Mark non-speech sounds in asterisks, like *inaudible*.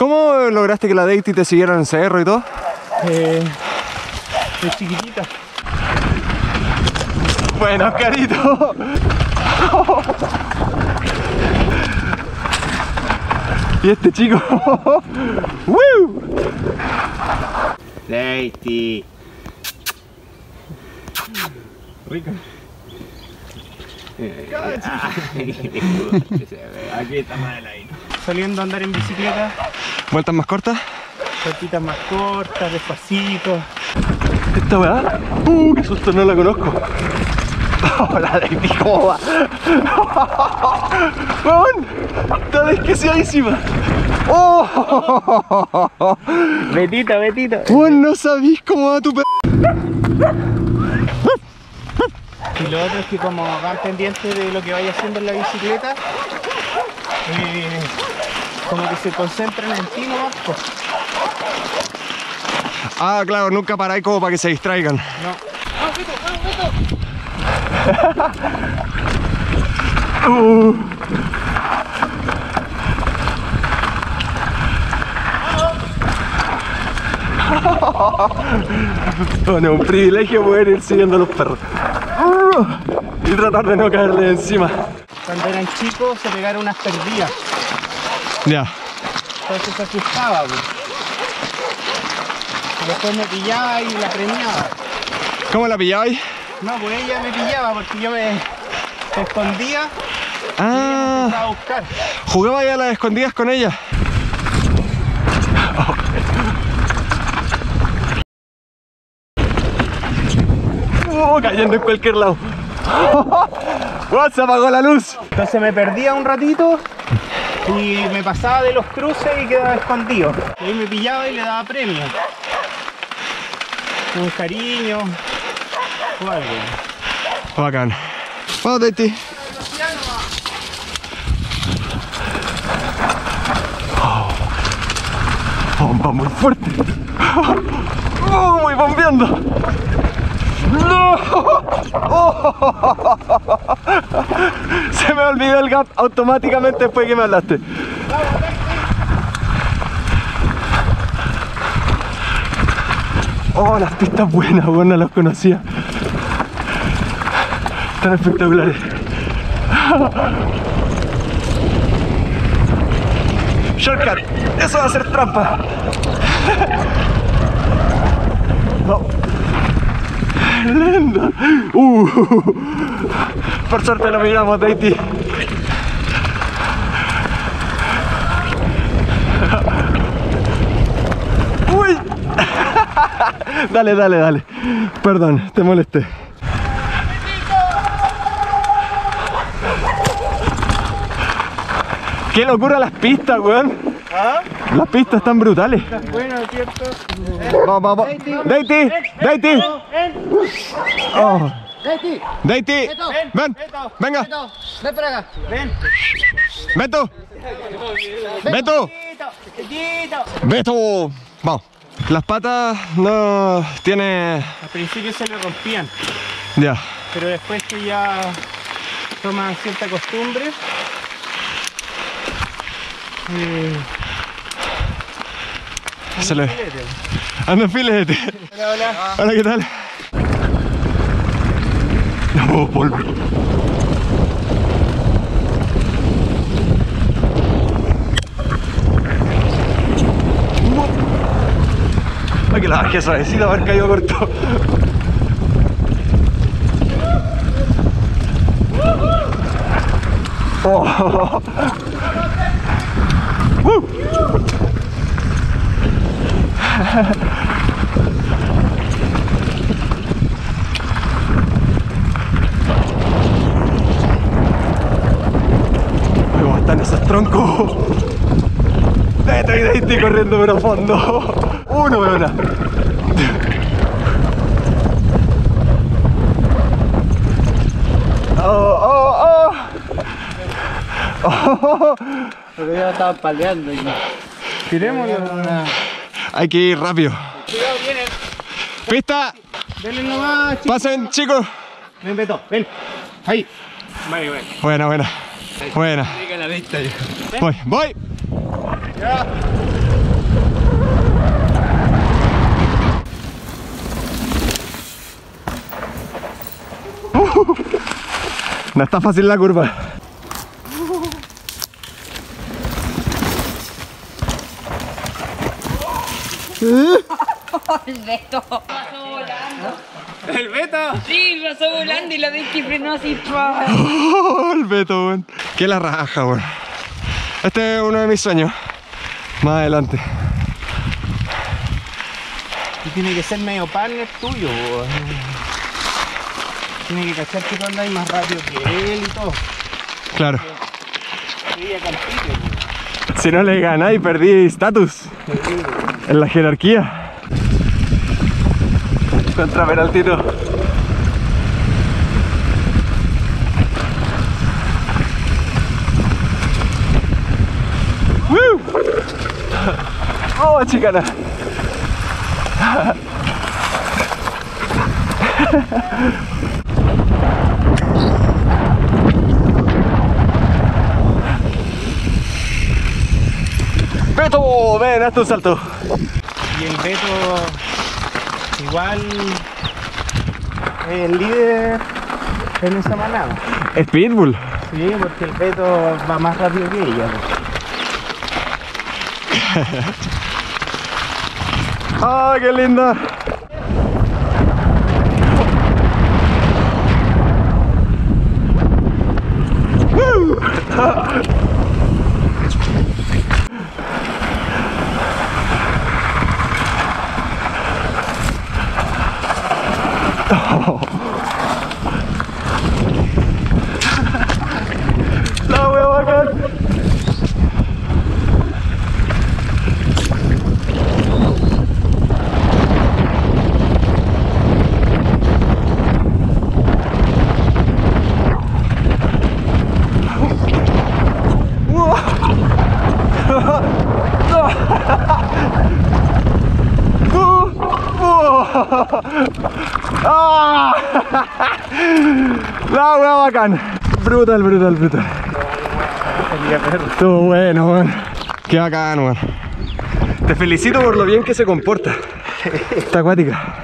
¿Cómo lograste que la Deity te siguiera en el cerro y todo? Eh, de chiquitita. Bueno, Oscarito. *laughs* y este chico. *laughs* ¡Woo! Lady. Rica. *laughs* Aquí está mal ahí. Saliendo a andar en bicicleta, ¿Vueltas más cortas? saltitas más cortas, despacito. ¿Esta weá? Uh, qué susto, no la conozco. *laughs* *laughs* Oh, la Deity, ¿cómo va? ¡Weón! Está desquiciadísima. ¡Oh! Betito, Betito. Weón, no sabís cómo va tu pe... Y lo otro es que como van pendientes de lo que vaya haciendo en la bicicleta, eh, como que se concentran en ti nomás, pues. Ah, claro, nunca paráis como para que se distraigan. No. Uh. *laughs* Bueno, es un privilegio poder ir siguiendo a los perros. Y tratar de no caerle encima. Cuando eran chicos se pegaron unas perdidas, Ya. entonces se asustaba, pues. Después me pillaba y la premiaba. ¿Cómo la pillabais? No, pues ella me pillaba porque yo me me escondía y Ah, empezaba a buscar. jugaba ya a las escondidas con ella. Oh, cayendo en cualquier lado. *laughs* Oh, se apagó la luz. Entonces me perdía un ratito y me pasaba de los cruces y quedaba escondido. Y ahí me pillaba y le daba premio. Un cariño o algo. Bacán. Vamos, Teti. Bomba muy fuerte. Oh, muy bombeando. No. *laughs* Se me olvidó el gap automáticamente después que me hablaste. Oh, las pistas buenas, bueno, no las conocía. Están espectaculares. Shortcut, eso va a ser trampa. *laughs* No. Lindo. Uh, por suerte lo miramos, Daisy. Uy. *laughs* Dale, dale, dale. Perdón, te molesté. Qué locura las pistas, weón. Las pistas están brutales. Bueno, ¿cierto? Vamos, vamos. Oh. Daisy, Daisy, ven, venga, ven para acá. ven. Beto, Beto. Beto. Vamos. Las patas no tiene. Al principio se le rompían, Ya. pero después que ya toman cierta costumbre, eh, Se le. Anda en filete. Hola, hola. Hola, ¿qué tal? No, polvo. Ay, que la bajé suavecita haber caído corto. Oh. ¿Cómo están esos troncos? Estoy, estoy corriendo pero a fondo. Uno, weona. *laughs* Porque ya lo estaban paleando. Tirémoslo. Una... Hay que ir rápido. Cuidado, vienen. Pista. Denle nomás, chicos. Pasen, chicos. Ven, Beto, ven. Ahí. Vale, vale. Buena, buena. Ahí. Buena. La vista, voy, ¿Eh? voy. Ya. *laughs* No está fácil la curva. El Beto. Pasó volando. ¡El Beto! Sí, pasó volando y la vez que frenó así. Oh, *laughs* el Beto, weón. Qué la raja, weón. Este es uno de mis sueños. Más adelante. Y tiene que ser medio partner tuyo, weón. Tiene que cachar que tú andas más rápido que él y todo. Claro. Sí. Si no le ganáis, perdí estatus en la jerarquía. Contra Peraltito. ¡Woo! ¡Oh, chicana! ¡Beto! Ven, hazte un salto. Y el Beto igual el líder en esa manada. Es Pitbull. Sí, porque el Beto va más rápido que ella. *laughs* ¡Ah, qué linda! *laughs* La bacán. Brutal, brutal, brutal. Estuvo bueno, weón. Qué bacán, weón. Te felicito por lo bien que se comporta. Está acuática.